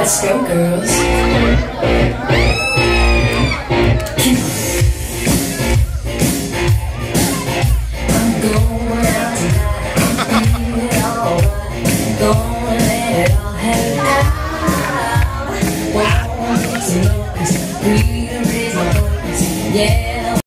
Let's go, girls. I'm going out tonight. I'm feeling all right. Gonna let it all hang out. Wow, it's noise. We the reason. Yeah.